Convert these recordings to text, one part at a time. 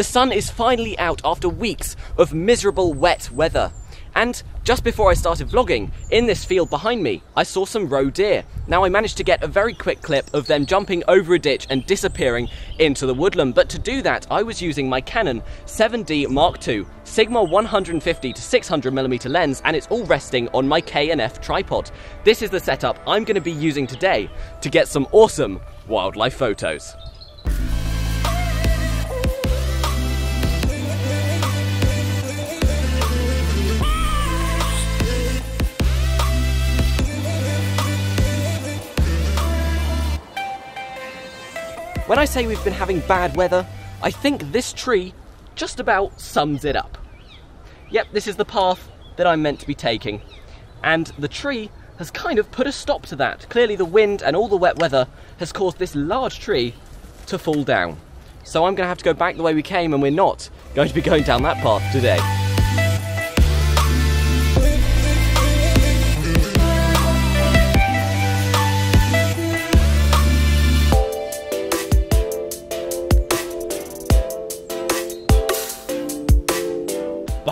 The sun is finally out after weeks of miserable wet weather. And just before I started vlogging, in this field behind me, I saw some roe deer. Now I managed to get a very quick clip of them jumping over a ditch and disappearing into the woodland, but to do that I was using my Canon 7D Mark II Sigma 150 to 600mm lens and it's all resting on my K&F tripod. This is the setup I'm going to be using today to get some awesome wildlife photos. When I say we've been having bad weather, I think this tree just about sums it up. Yep, this is the path that I'm meant to be taking. And the tree has kind of put a stop to that. Clearly the wind and all the wet weather has caused this large tree to fall down. So I'm going to have to go back the way we came and we're not going to be going down that path today.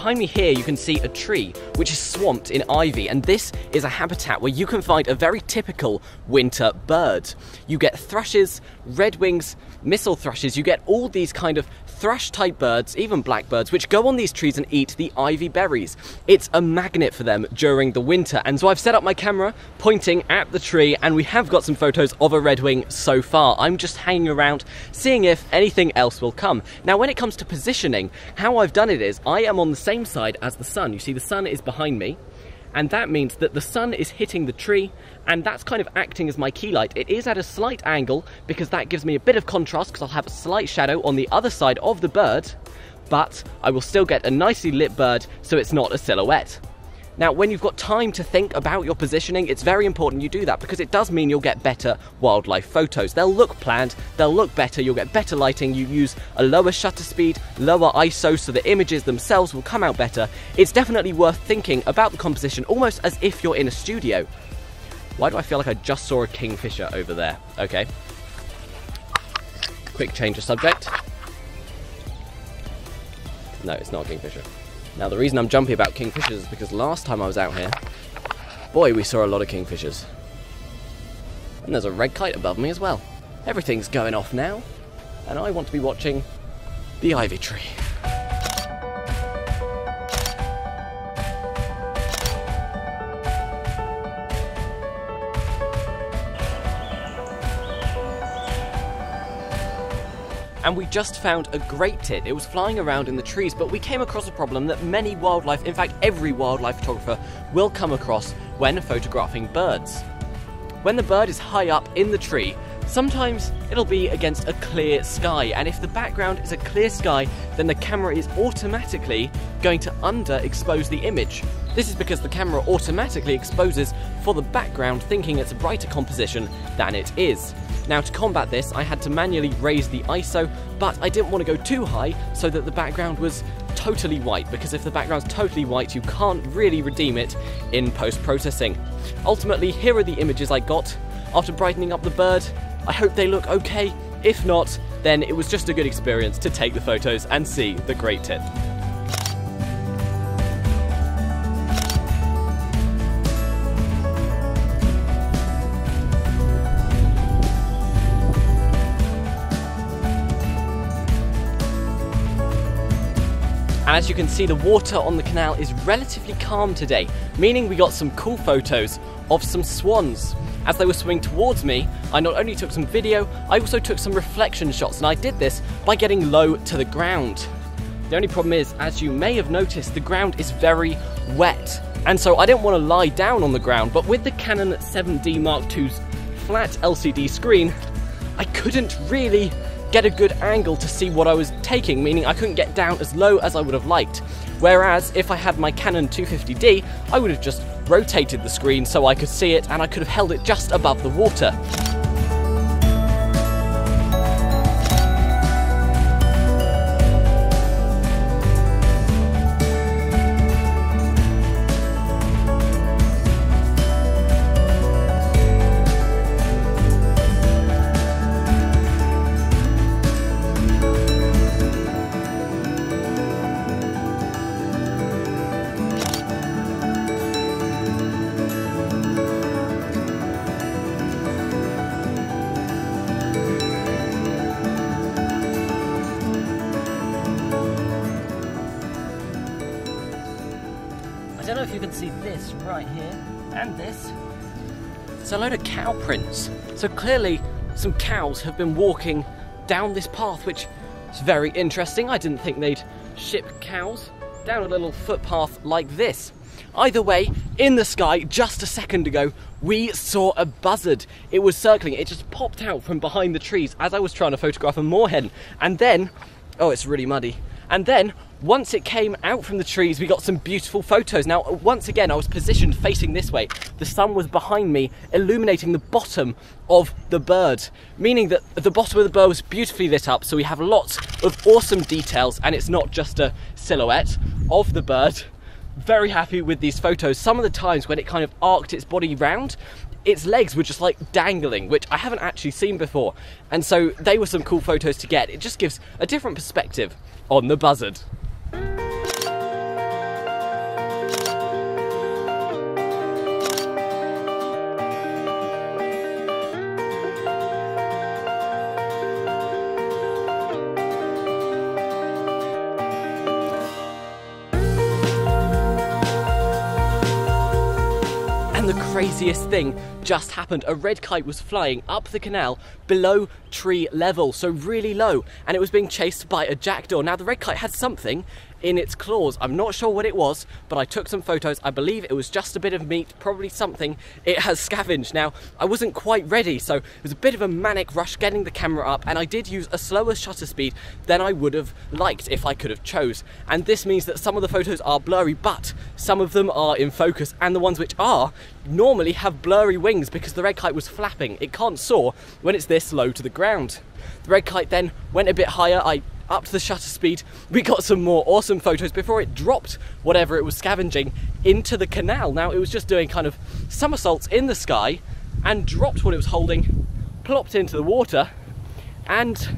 Behind me here you can see a tree which is swamped in ivy and this is a habitat where you can find a very typical winter bird. You get thrushes, redwings, missel thrushes, you get all these kind of thrush type birds, even blackbirds, which go on these trees and eat the ivy berries. It's a magnet for them during the winter. And so I've set up my camera pointing at the tree and we have got some photos of a redwing so far. I'm just hanging around seeing if anything else will come. Now when it comes to positioning, how I've done it is I am on the same side as the sun. You see the sun is behind me and that means that the sun is hitting the tree and that's kind of acting as my key light. It is at a slight angle because that gives me a bit of contrast because I'll have a slight shadow on the other side of the bird, but I will still get a nicely lit bird so it's not a silhouette. Now, when you've got time to think about your positioning, it's very important you do that because it does mean you'll get better wildlife photos. They'll look planned, they'll look better, you'll get better lighting, you use a lower shutter speed, lower ISO so the images themselves will come out better. It's definitely worth thinking about the composition almost as if you're in a studio. Why do I feel like I just saw a kingfisher over there? Okay. Quick change of subject. No, it's not a kingfisher. Now, the reason I'm jumpy about kingfishers is because last time I was out here, boy, we saw a lot of kingfishers. And there's a red kite above me as well. Everything's going off now, and I want to be watching the ivy tree. And we just found a great tit. It was flying around in the trees, but we came across a problem that many wildlife, in fact every wildlife photographer, will come across when photographing birds. When the bird is high up in the tree, sometimes it'll be against a clear sky, and if the background is a clear sky, then the camera is automatically going to underexpose the image. This is because the camera automatically exposes for the background thinking it's a brighter composition than it is. Now to combat this, I had to manually raise the ISO, but I didn't want to go too high so that the background was totally white, because if the background's totally white, you can't really redeem it in post-processing. Ultimately, here are the images I got. After brightening up the bird, I hope they look okay. If not, then it was just a good experience to take the photos and see the great tit. And as you can see, the water on the canal is relatively calm today, meaning we got some cool photos of some swans. As they were swimming towards me, I not only took some video, I also took some reflection shots, and I did this by getting low to the ground. The only problem is, as you may have noticed, the ground is very wet. And so I didn't want to lie down on the ground, but with the Canon 7D Mark II's flat LCD screen, I couldn't really get a good angle to see what I was taking, meaning I couldn't get down as low as I would have liked. Whereas if I had my Canon 250D, I would have just rotated the screen so I could see it and I could have held it just above the water. Know if you can see this right here and this. It's a load of cow prints. So clearly some cows have been walking down this path, which is very interesting. I didn't think they'd ship cows down a little footpath like this. Either way, in the sky just a second ago, we saw a buzzard. It was circling, it just popped out from behind the trees as I was trying to photograph a moorhen. And then, oh, it's really muddy. And then once it came out from the trees, we got some beautiful photos. Now, once again, I was positioned facing this way. The sun was behind me, illuminating the bottom of the bird, meaning that the bottom of the bird was beautifully lit up. So we have lots of awesome details, and it's not just a silhouette of the bird. Very happy with these photos. Some of the times when it kind of arced its body round, its legs were just like dangling, which I haven't actually seen before. And so they were some cool photos to get. It just gives a different perspective on the buzzard. The craziest thing just happened. A red kite was flying up the canal below tree level, so really low, and it was being chased by a jackdaw. Now, the red kite had something in its claws. I'm not sure what it was, but I took some photos. I believe it was just a bit of meat, probably something it has scavenged. Now, I wasn't quite ready, so it was a bit of a manic rush getting the camera up, and I did use a slower shutter speed than I would have liked if I could have chose. And this means that some of the photos are blurry, but some of them are in focus, and the ones which are normally have blurry wings because the red kite was flapping. It can't soar when it's this low to the ground. The red kite then went a bit higher. I upped the shutter speed. We got some more awesome photos before it dropped whatever it was scavenging into the canal. Now it was just doing kind of somersaults in the sky and dropped what it was holding, plopped into the water, and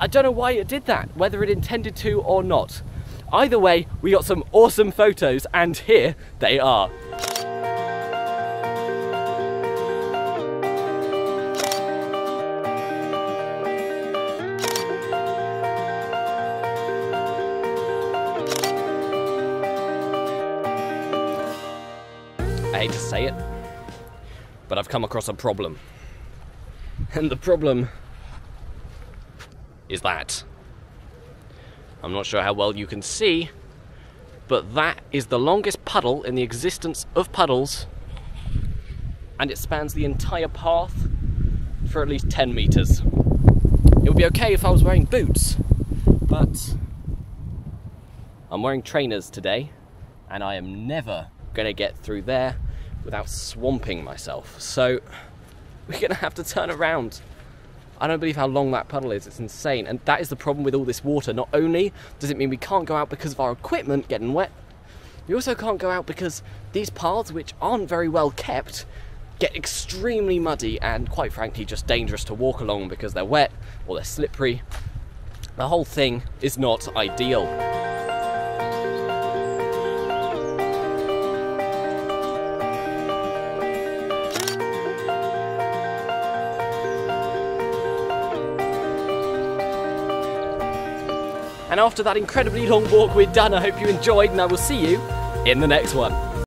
I don't know why it did that, whether it intended to or not. Either way, we got some awesome photos, and here they are. To say it, but I've come across a problem. And the problem is that. I'm not sure how well you can see, but that is the longest puddle in the existence of puddles, and it spans the entire path for at least 10 meters. It would be okay if I was wearing boots, but I'm wearing trainers today, and I am never gonna get through there without swamping myself. So we're gonna have to turn around. I don't believe how long that puddle is, it's insane. And that is the problem with all this water. Not only does it mean we can't go out because of our equipment getting wet, we also can't go out because these paths, which aren't very well kept, get extremely muddy and quite frankly just dangerous to walk along because they're wet or they're slippery. The whole thing is not ideal. And after that incredibly long walk, we're done. I hope you enjoyed, and I will see you in the next one.